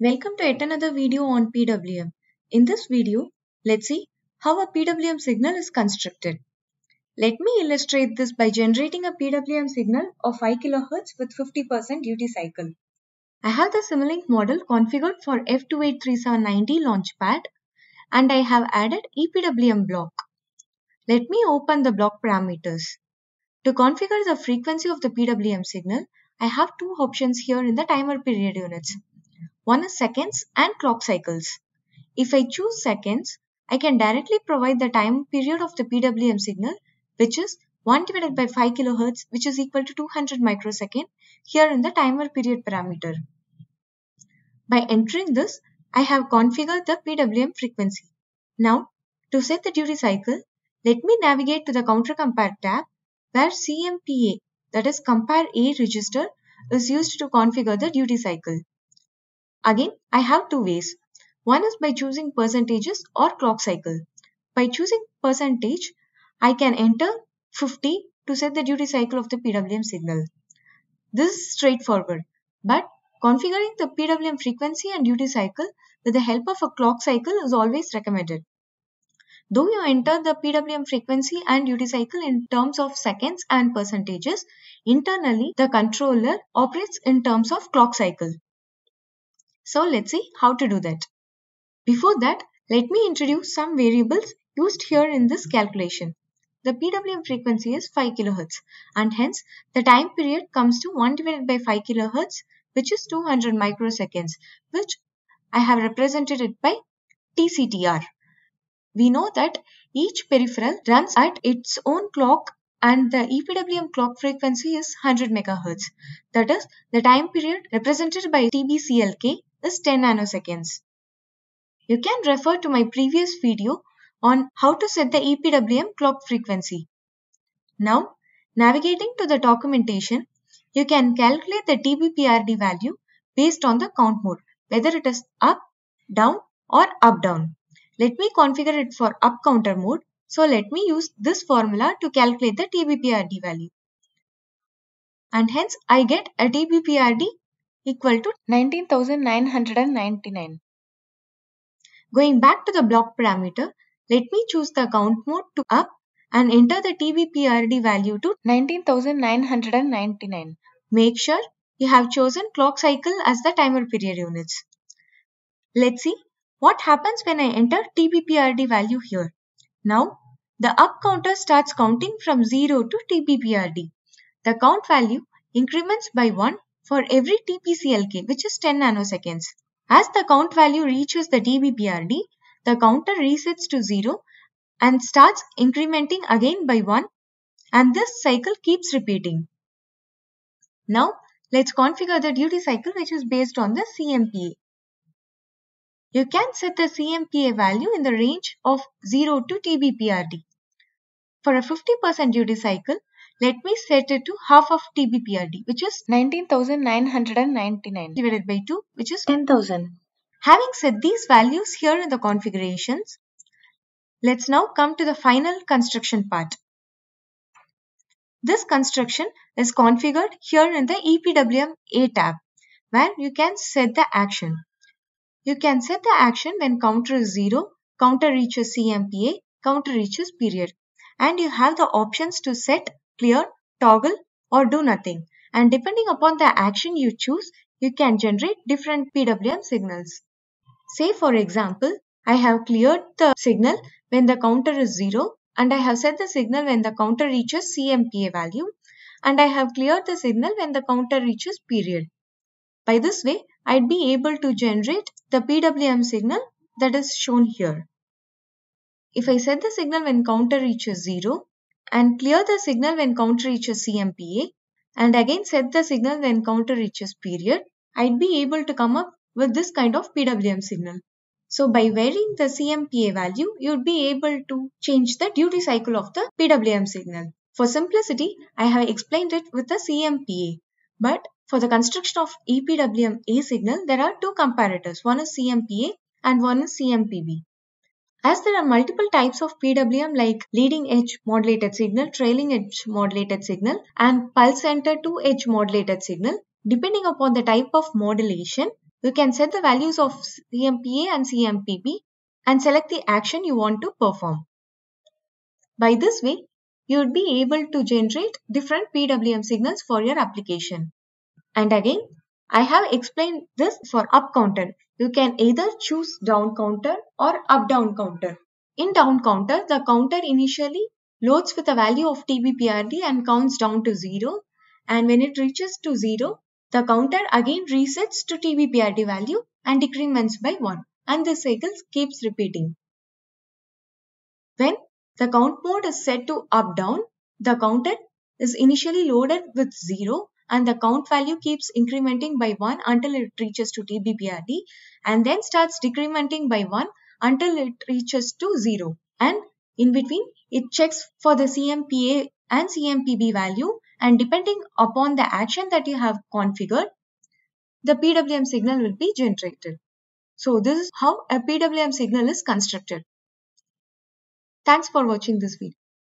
Welcome to yet another video on PWM. In this video, let's see how a PWM signal is constructed. Let me illustrate this by generating a PWM signal of 5 kHz with 50% duty cycle. I have the Simulink model configured for F28379D launchpad and I have added EPWM block. Let me open the block parameters. To configure the frequency of the PWM signal, I have two options here in the timer period units. One is seconds and clock cycles. If I choose seconds, I can directly provide the time period of the PWM signal which is 1 divided by 5 kHz which is equal to 200 microsecond here in the timer period parameter. By entering this, I have configured the PWM frequency. Now, to set the duty cycle, let me navigate to the counter compare tab where CMPA that is compare A register is used to configure the duty cycle. Again, I have two ways. One is by choosing percentages or clock cycle. By choosing percentage, I can enter 50 to set the duty cycle of the PWM signal. This is straightforward, but configuring the PWM frequency and duty cycle with the help of a clock cycle is always recommended. Though you enter the PWM frequency and duty cycle in terms of seconds and percentages, internally the controller operates in terms of clock cycle. So let's see how to do that. Before that, let me introduce some variables used here in this calculation. The PWM frequency is 5 kHz and hence the time period comes to 1 divided by 5 kHz which is 200 microseconds which I have represented it by TCTR. We know that each peripheral runs at its own clock and the EPWM clock frequency is 100 MHz. That is, the time period represented by TBCLK is 10 nanoseconds. You can refer to my previous video on how to set the EPWM clock frequency. Now, navigating to the documentation, you can calculate the TBPRD value based on the count mode, whether it is up, down or up down. Let me configure it for up counter mode. So let me use this formula to calculate the TBPRD value. And hence I get a TBPRD equal to 19,999. Going back to the block parameter, let me choose the count mode to up and enter the TBPRD value to 19,999. Make sure you have chosen clock cycle as the timer period units. Let's see what happens when I enter TBPRD value here. Now, the up counter starts counting from 0 to TBPRD. The count value increments by 1 for every TBCLK, which is 10 nanoseconds. As the count value reaches the TBPRD, the counter resets to 0 and starts incrementing again by 1 and this cycle keeps repeating. Now, let's configure the duty cycle which is based on the CMPA. You can set the CMPA value in the range of 0 to TBPRD. For a 50% duty cycle, let me set it to half of TBPRD which is 19,999 divided by 2 which is 10,000. Having set these values here in the configurations, let's now come to the final construction part. This construction is configured here in the EPWM A tab where you can set the action. You can set the action when counter is 0, counter reaches CMPA, counter reaches period. And you have the options to set, clear, toggle or do nothing. And depending upon the action you choose, you can generate different PWM signals. Say for example, I have cleared the signal when the counter is 0 and I have set the signal when the counter reaches CMPA value and I have cleared the signal when the counter reaches period. By this way, I'd be able to generate the PWM signal that is shown here. If I set the signal when counter reaches 0 and clear the signal when counter reaches CMPA and again set the signal when counter reaches period, I'd be able to come up with this kind of PWM signal. So by varying the CMPA value, you'd be able to change the duty cycle of the PWM signal. For simplicity, I have explained it with the CMPA. But for the construction of EPWM A signal, there are two comparators. One is CMPA and one is CMPB. As there are multiple types of PWM like leading edge modulated signal, trailing edge modulated signal and pulse center to edge modulated signal, depending upon the type of modulation, you can set the values of CMPA and CMPB and select the action you want to perform. By this way, you would be able to generate different PWM signals for your application. And again, I have explained this for up counter. You can either choose down counter or up down counter. In down counter, the counter initially loads with a value of TBPRD and counts down to 0 and when it reaches to 0, the counter again resets to TBPRD value and decrements by 1 and the cycle keeps repeating. When the count mode is set to up down, the counter is initially loaded with 0 and the count value keeps incrementing by 1 until it reaches to TBPRD and then starts decrementing by 1 until it reaches to 0 and in between it checks for the CMPA and CMPB value and depending upon the action that you have configured the PWM signal will be generated. So this is how a PWM signal is constructed. Thanks for watching this video.